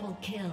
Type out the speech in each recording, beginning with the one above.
Double kill.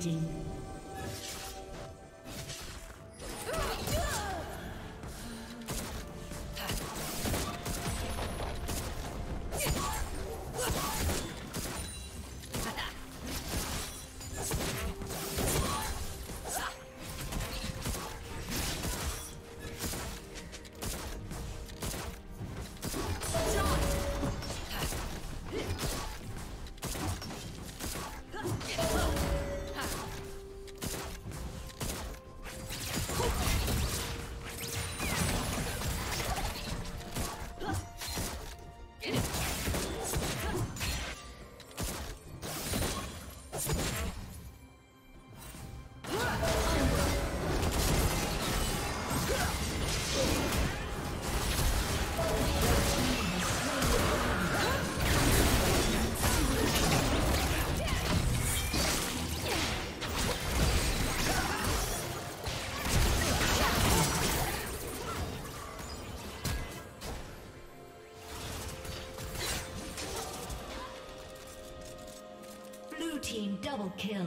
金 Team double kill.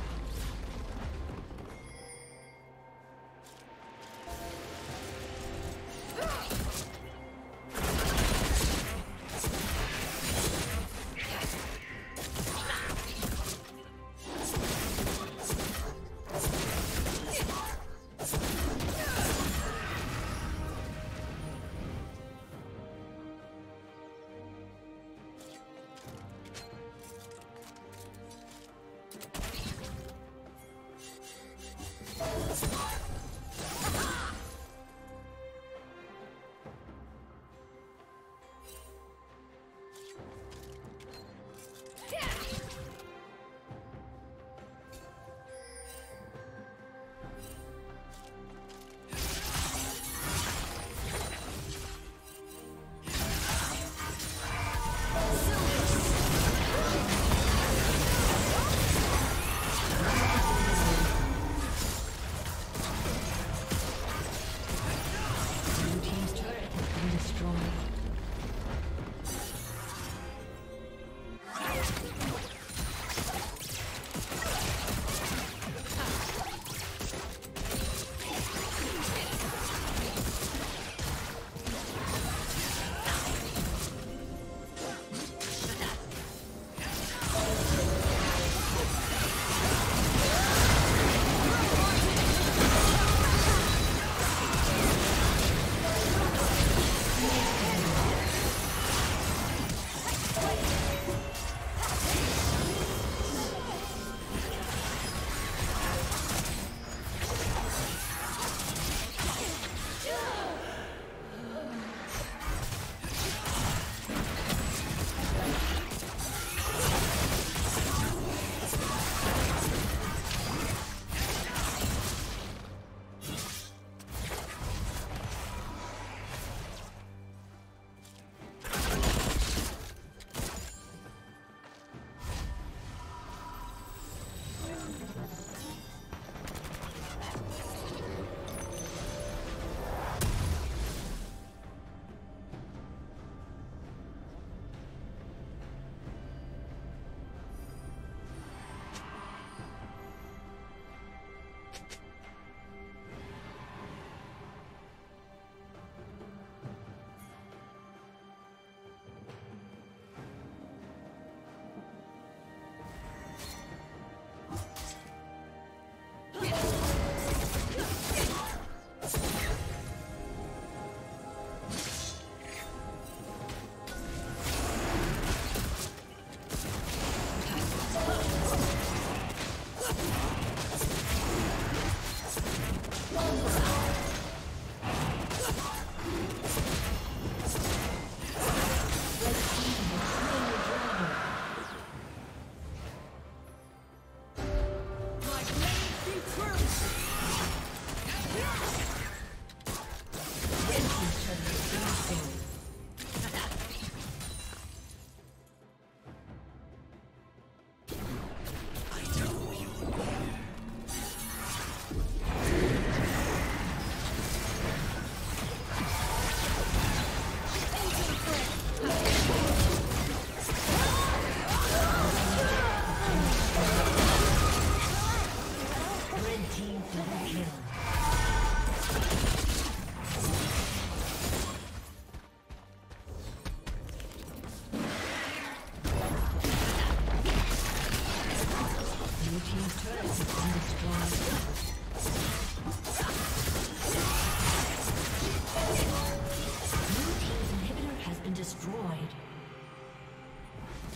destroyed.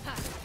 Ha.